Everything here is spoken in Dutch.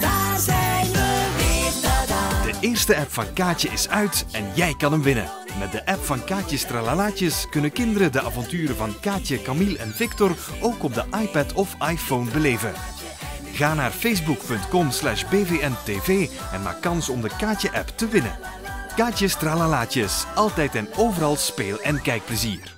Daar zijn we weer, tada. De eerste app van Kaatje is uit en jij kan hem winnen. Met de app van Kaatje Tralalaatjes kunnen kinderen de avonturen van Kaatje, Camille en Victor ook op de iPad of iPhone beleven. Ga naar facebook.com slash bvntv en maak kans om de Kaatje-app te winnen. Kaatje Tralalaatjes, altijd en overal speel- en kijkplezier.